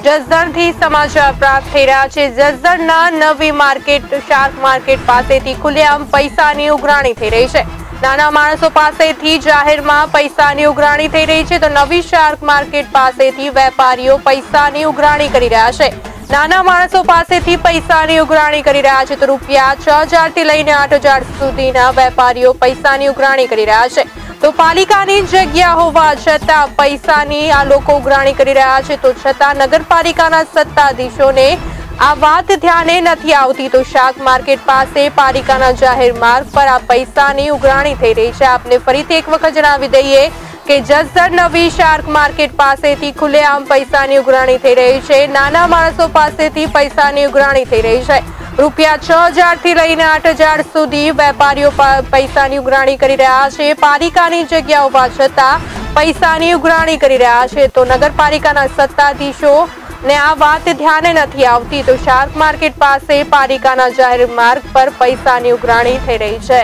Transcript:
જસદણથી સમાચાર પ્રાપ્ત થઈ રહ્યા છે જસદણના નવી માર્કેટ શાર્ક માર્કેટ પાસેથી ખુલ્લેઆમ પૈસાની ઉઘરાણી થઈ રહી છે નાના માણસો પાસેથી જાહેરમાં પૈસાની ઉઘરાણી થઈ રહી છે તો નવી શાર્ક માર્કેટ પાસેથી વેપારીઓ પૈસાની ઉઘરાણી કરી રહ્યા છે નાના માણસો પાસેથી પૈસાની ઉઘરાણી કરી રહ્યા છે તો રૂપિયા છ હજારથી લઈને આઠ હજાર સુધીના વેપારીઓ પૈસાની ઉઘરાણી કરી રહ્યા છે. તો પાલિકાની જગ્યા હોવા છતાં પૈસાની આ લોકો ઉઘરાણી કરી રહ્યા છે. તો છતાં નગરપાલિકાના સત્તાધીશોને આ વાત ધ્યાને નથી આવતી. તો શાક માર્કેટ પાસે પાલિકાના જાહેર માર્ગ પર આ પૈસાની ઉઘરાણી થઈ રહી છે. આપને ફરીથી એક વખત જણાવી દઈએ કે જસદણ નવી શાર્ક માર્કેટ પાસેથી ખુલ્લેઆમ પૈસાની ઉઘરાણી થઈ રહી છે નાના માણસો પાસેથી પૈસાની ઉઘરાણી થઈ રહી છે રૂપિયા છ હજાર થી લઈને આઠ હજાર સુધી વેપારીઓ પા- પૈસાની ઉઘરાણી કરી રહ્યા છે પાલિકાની જગ્યા હોવા છતાં પૈસાની ઉઘરાણી કરી રહ્યા છે તો નગરપાલિકાના સત્તાધીશો ને આ વાત ધ્યાને નથી આવતી તો શાર્ક માર્કેટ પાસે પાલિકાના જાહેર માર્ગ પર પૈસાની ઉઘરાણી થઈ રહી છે